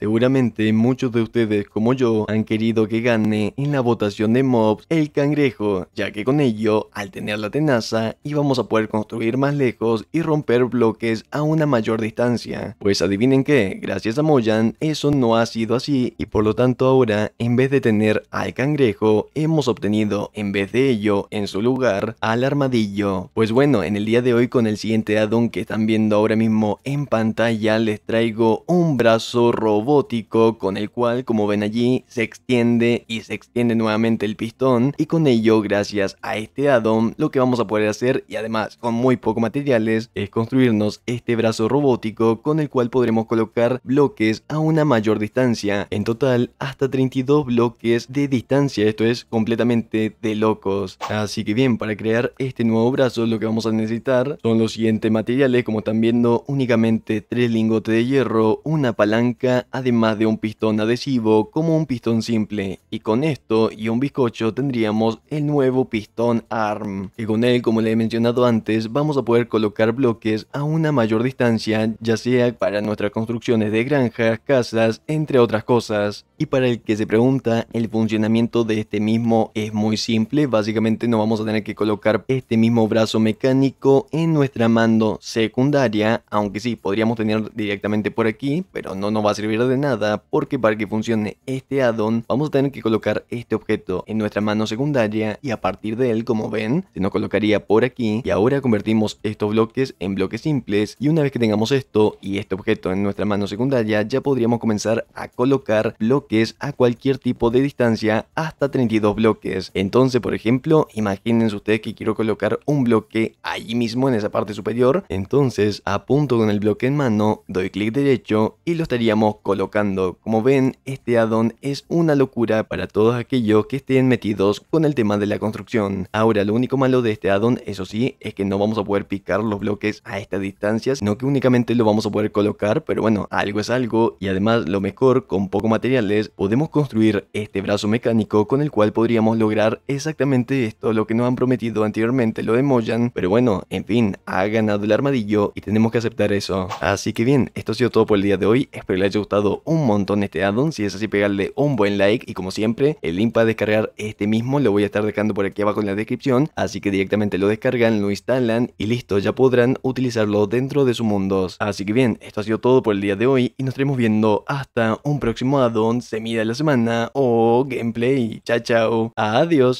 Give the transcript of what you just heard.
Seguramente muchos de ustedes como yo han querido que gane en la votación de mobs el cangrejo, ya que con ello, al tener la tenaza, íbamos a poder construir más lejos y romper bloques a una mayor distancia. Pues adivinen que, gracias a Moyan, eso no ha sido así y por lo tanto ahora, en vez de tener al cangrejo, hemos obtenido, en vez de ello, en su lugar, al armadillo. Pues bueno, en el día de hoy con el siguiente addon que están viendo ahora mismo en pantalla, les traigo un brazo robótico con el cual, como ven allí, se extiende y se extiende nuevamente el pistón. Y con ello, gracias a este addon, lo que vamos a poder hacer y además con muy poco materiales es construirnos este brazo robótico con el cual podremos colocar bloques a una mayor distancia, en total hasta 32 bloques de distancia, esto es completamente de locos. Así que bien, para crear este nuevo brazo lo que vamos a necesitar son los siguientes materiales, como están viendo únicamente tres lingotes de hierro, una palanca, además de un pistón adhesivo como un pistón simple. Y con esto y un bizcocho tendríamos el nuevo pistón ARM, que con él, como le he mencionado antes, vamos a poder colocar bloques a una mayor distancia, ya sea para nuestras construcciones de granjas, casas, entre otras cosas. Y para el que se pregunta, el funcionamiento de este mismo es muy simple, básicamente no vamos a tener que colocar este mismo brazo mecánico en nuestra mando secundaria, aunque sí, podríamos tener directamente por aquí, pero no nos va a servir de nada, porque para que funcione este addon, vamos a tener que colocar este objeto en nuestra mano secundaria y a partir de él, como ven, se nos colocaría por aquí y ahora convertimos estos bloques en bloques simples y una vez que tengamos esto y este objeto en nuestra mano secundaria, ya podríamos comenzar a colocar bloques a cualquier tipo de distancia hasta 32 bloques. Entonces, por ejemplo, imagínense ustedes que quiero colocar un bloque allí mismo en esa parte superior, entonces apunto con el bloque en mano, doy clic derecho y lo estaríamos colocando. Como ven, este addon es una locura para todos aquellos que estén metidos con el tema de la construcción. Ahora, lo único malo de este addon, eso sí, es que no vamos a poder picar los bloques a esta distancia, sino que únicamente lo vamos a poder colocar, pero bueno, algo es algo y además lo mejor, con poco materiales, podemos construir este brazo mecánico con el cual podríamos lograr exactamente esto, lo que nos han prometido anteriormente lo de Moyan, pero bueno, en fin, ha ganado el armadillo y tenemos que aceptar eso. Así que bien, esto ha sido todo por el día de hoy, espero les haya gustado un montón este addon, si es así pegarle un buen like y como siempre, el link para descargar este mismo lo voy a estar dejando por aquí abajo en la descripción, así que directamente lo descargan, lo instalan y listo, ya podrán utilizarlo dentro de su mundos. Así que bien, esto ha sido todo por el día de hoy y nos estaremos viendo hasta un próximo addon, semilla de la semana o gameplay. Chao, chao. Adiós.